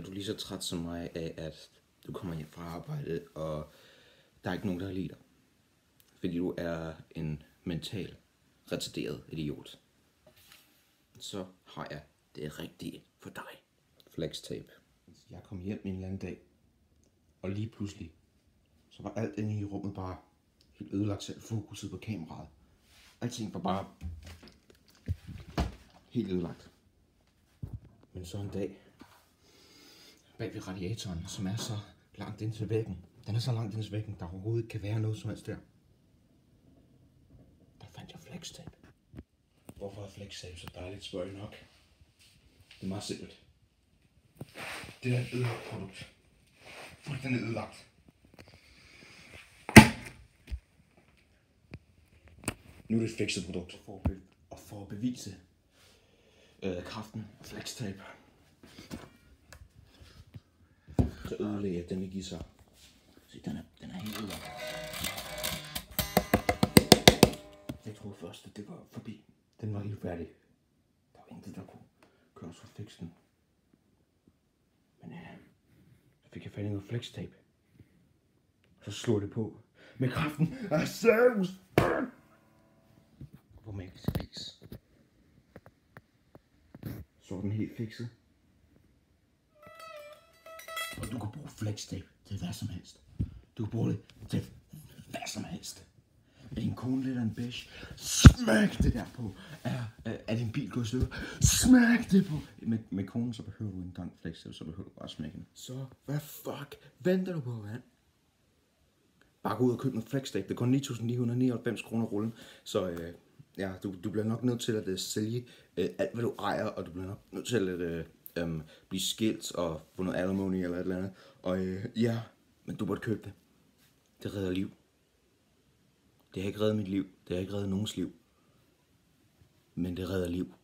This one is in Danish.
Er du lige så træt som mig af, at du kommer hjem fra arbejde, og der er ikke nogen, der har dig? Fordi du er en mental retarderet idiot. Så har jeg det rigtige for dig. Flextape. Jeg kom hjem en eller anden dag, og lige pludselig, så var alt inde i rummet bare helt ødelagt selv fokuset på kameraet. Alting var bare helt ødelagt. Men så en dag, bag ved radiatoren, som er så langt ind til væggen. Den er så langt ind til væggen, der overhovedet ikke kan være noget som helst der. Der fandt jeg flextape. Hvorfor er flextape så dejligt, spørger I nok. Det er meget simpelt. Det er et ødelagt produkt. Fuldstændig ødelagt. Nu er det et fikset produkt. For at, be- og for at bevise øh, kraften af flextape, skal ødelægge den ikke i sig. Se, den er, den er helt ude. Jeg troede først, at det var forbi. Den var helt færdig. Der var intet, der kunne køre os for fiksen. Men øh, så fik jeg fat i noget flextape. Så slog det på med kraften af Zeus. På magisk vis. Så den helt fikset. Du kan bruge flextape til hvad som helst. Du kan bruge det til hvad som helst. Er din kone lidt af en bitch? Smæk det der på. Er, er, er din bil gået stykker? Smæk det på. Med, med konen, så behøver du ikke engang flextape, så behøver du bare smække den. Så hvad fuck venter du på, mand? Bare gå ud og købe noget flextape. Det koster 9.999 kroner rullen. Så øh, ja, du, du bliver nok nødt til at uh, sælge uh, alt, hvad du ejer, og du bliver nok nødt til at uh, øhm, blive skilt og få noget alimony eller et eller andet. Og øh, ja, men du burde købe det. Det redder liv. Det har ikke reddet mit liv. Det har ikke reddet nogens liv. Men det redder liv.